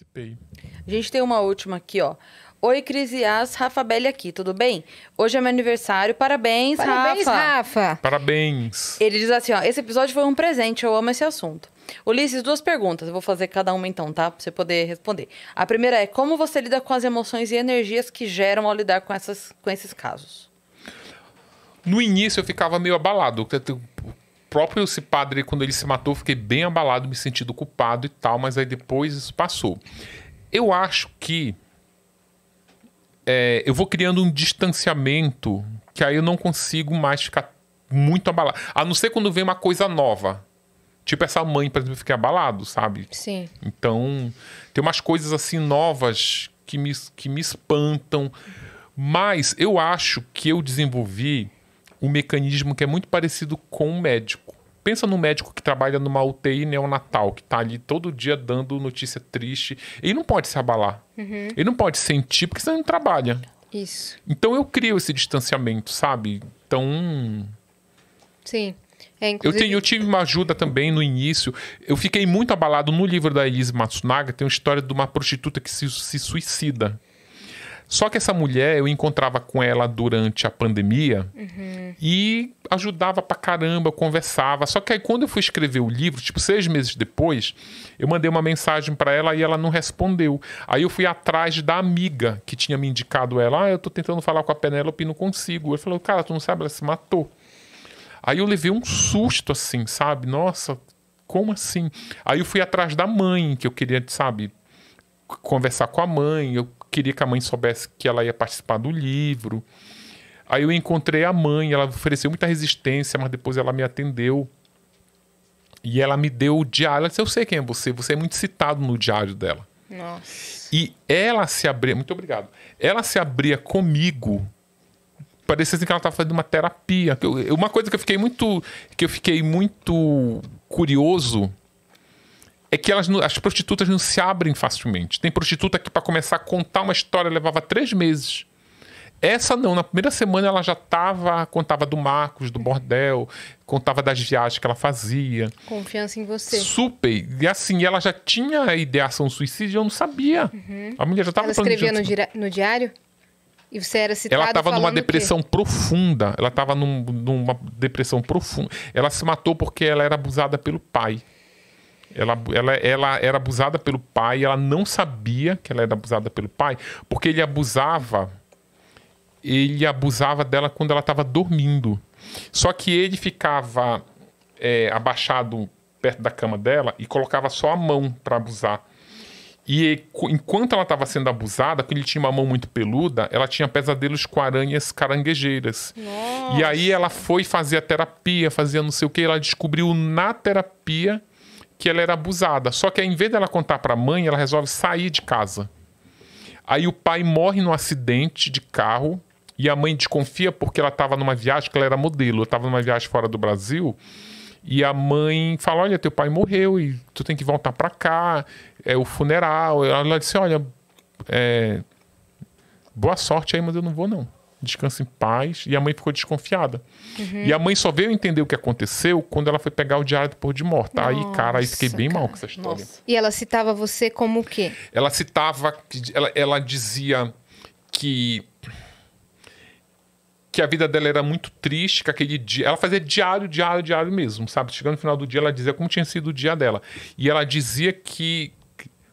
Participei. A gente tem uma última aqui, ó. Oi, Cris e As, Rafa Belli aqui, tudo bem? Hoje é meu aniversário, parabéns, Parabéns, Rafa. Rafa. Parabéns. Ele diz assim, ó, esse episódio foi um presente, eu amo esse assunto. Ulisses, duas perguntas, eu vou fazer cada uma então, tá? Pra você poder responder. A primeira é, como você lida com as emoções e energias que geram ao lidar com, essas, com esses casos? No início eu ficava meio abalado. Próprio esse padre, quando ele se matou, eu fiquei bem abalado, me sentindo culpado e tal, mas aí depois isso passou. Eu acho que é, eu vou criando um distanciamento que aí eu não consigo mais ficar muito abalado. A não ser quando vem uma coisa nova. Tipo essa mãe, por exemplo, eu fiquei abalado, sabe? Sim. Então, tem umas coisas assim novas que me, que me espantam. Mas eu acho que eu desenvolvi um mecanismo que é muito parecido com o médico. Pensa no médico que trabalha numa UTI neonatal, que tá ali todo dia dando notícia triste. Ele não pode se abalar. Ele não pode sentir, porque senão ele não trabalha. Isso. Então eu crio esse distanciamento, sabe? Então. Sim. É, Eu, inclusive, tenho, eu tive uma ajuda também no início. Eu fiquei muito abalado no livro da Elise Matsunaga. Tem uma história de uma prostituta que se, se suicida. Só que essa mulher, eu encontrava com ela durante a pandemia e ajudava pra caramba, eu conversava. Só que aí quando eu fui escrever o livro, tipo seis meses depois, eu mandei uma mensagem pra ela e ela não respondeu. Aí eu fui atrás da amiga que tinha me indicado ela. Ah, eu tô tentando falar com a Penélope e não consigo. Ele falou, cara, tu não sabe, ela se matou. Aí eu levei um susto assim, sabe? Nossa, como assim? Aí eu fui atrás da mãe, que eu queria, sabe, conversar com a mãe. Eu queria que a mãe soubesse que ela ia participar do livro. Aí eu encontrei a mãe, ela ofereceu muita resistência, mas depois ela me atendeu. E ela me deu o diário. Ela disse: Eu sei quem é você, você é muito citado no diário dela. Nossa. E ela se abria, muito obrigado. Ela se abria comigo. Parecia assim que ela estava fazendo uma terapia. Eu- Uma coisa que eu fiquei muito, que eu fiquei muito curioso é que elas, as prostitutas não se abrem facilmente. Tem prostituta que para começar a contar uma história levava três meses. Essa não, na primeira semana ela já tava, contava do Marcos, do bordel, contava das viagens que ela fazia. Confiança em você. Super. E assim, ela já tinha a ideação suicídio, eu não sabia. A mulher já estava Ela escrevia no, dira- no diário? E você era citado Ela estava numa depressão profunda. Ela estava num- numa depressão profunda. Ela se matou porque ela era abusada pelo pai. Ela, ela, ela era abusada pelo pai, ela não sabia que ela era abusada pelo pai, porque ele abusava. Ele abusava dela quando ela estava dormindo. Só que ele ficava é, abaixado perto da cama dela e colocava só a mão para abusar. E enquanto ela estava sendo abusada, porque ele tinha uma mão muito peluda, ela tinha pesadelos com aranhas caranguejeiras. E aí ela foi fazer a terapia, fazia não sei o que, ela descobriu na terapia que ela era abusada. Só que ao invés dela contar para a mãe, ela resolve sair de casa. Aí o pai morre num acidente de carro e a mãe desconfia porque ela estava numa viagem, que ela era modelo, estava numa viagem fora do Brasil. E a mãe fala: Olha, teu pai morreu e tu tem que voltar pra cá, é o funeral. Ela disse: Olha, é, boa sorte aí, mas eu não vou não. Descansa em paz. E a mãe ficou desconfiada. E a mãe só veio entender o que aconteceu quando ela foi pegar o diário depois de morta. aí, cara, aí fiquei Nossa, bem mal cara. com essa história. Nossa. E ela citava você como o quê? Ela citava, ela, ela dizia que que a vida dela era muito triste, que aquele dia. Ela fazia diário, diário, diário mesmo, sabe? Chegando no final do dia, ela dizia como tinha sido o dia dela. E ela dizia que,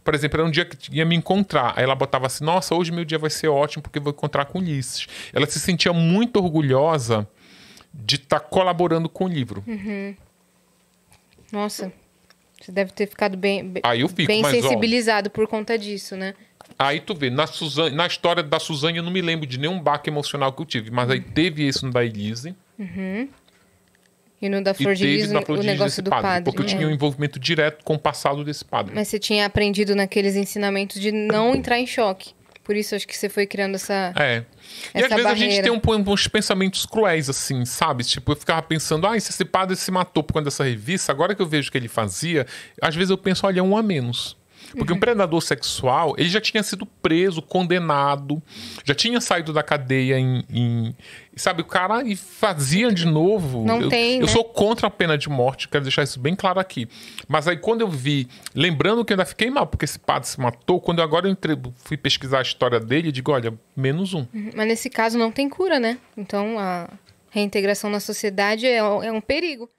por exemplo, era um dia que ia me encontrar. Aí ela botava assim: Nossa, hoje meu dia vai ser ótimo porque eu vou encontrar com Ulisses. Ela se sentia muito orgulhosa de estar colaborando com o livro. Nossa. Você deve ter ficado bem, bem, Aí eu fico, bem mas, ó, sensibilizado por conta disso, né? Aí tu vê, na, Suzane, na história da Suzane eu não me lembro de nenhum baque emocional que eu tive, mas aí teve esse no da Elise E no da e Flor de Lis, o negócio do padre, padre. porque eu né? tinha um envolvimento direto com o passado desse padre. Mas você tinha aprendido naqueles ensinamentos de não entrar em choque. Por isso acho que você foi criando essa. É. E Essa às vezes a gente barreira. tem um- uns pensamentos cruéis, assim, sabe? Tipo, eu ficava pensando, ah, se esse padre se matou por conta dessa revista, agora que eu vejo o que ele fazia, às vezes eu penso, olha, é um a menos. Porque um predador sexual, ele já tinha sido preso, condenado, já tinha saído da cadeia em. em- sabe, o cara e fazia de novo. Não eu, tem, Eu né? sou contra a pena de morte, quero deixar isso bem claro aqui. Mas aí quando eu vi, lembrando que eu ainda fiquei mal, porque esse padre se matou, quando eu agora eu entre- fui pesquisar a história dele, eu digo, olha, menos um. Mas nesse caso não tem cura, né? Então a reintegração na sociedade é, é um perigo.